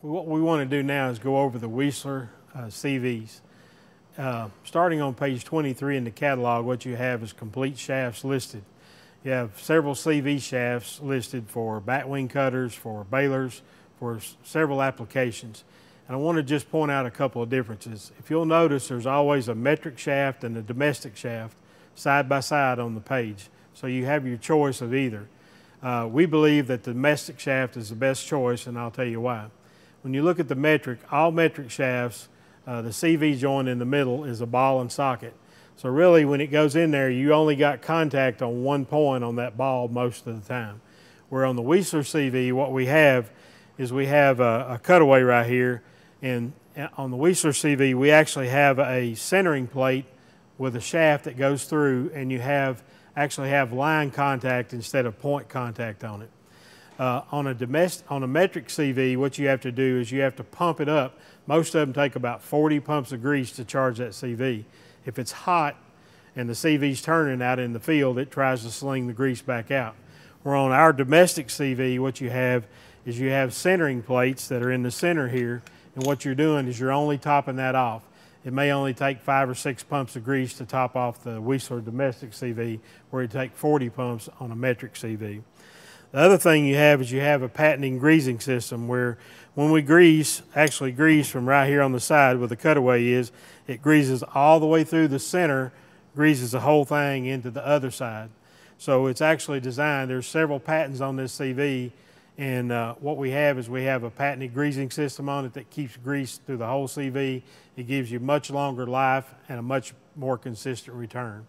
what we want to do now is go over the Weasler uh, CVs. Uh, starting on page 23 in the catalog, what you have is complete shafts listed. You have several CV shafts listed for batwing cutters, for balers, for several applications. And I want to just point out a couple of differences. If you'll notice, there's always a metric shaft and a domestic shaft side by side on the page. So you have your choice of either. Uh, we believe that the domestic shaft is the best choice, and I'll tell you why. When you look at the metric, all metric shafts, uh, the CV joint in the middle is a ball and socket. So really, when it goes in there, you only got contact on one point on that ball most of the time. Where on the Weasler CV, what we have is we have a, a cutaway right here, and on the Weasler CV, we actually have a centering plate with a shaft that goes through, and you have actually have line contact instead of point contact on it. Uh, on a domestic, on a metric CV, what you have to do is you have to pump it up. Most of them take about 40 pumps of grease to charge that CV. If it's hot and the CV's turning out in the field, it tries to sling the grease back out. Where on our domestic CV, what you have is you have centering plates that are in the center here, and what you're doing is you're only topping that off. It may only take five or six pumps of grease to top off the Weasler domestic CV, where it take 40 pumps on a metric CV. The other thing you have is you have a patenting greasing system where when we grease, actually grease from right here on the side where the cutaway is, it greases all the way through the center, greases the whole thing into the other side. So it's actually designed, there's several patents on this CV and uh, what we have is we have a patented greasing system on it that keeps grease through the whole CV. It gives you much longer life and a much more consistent return.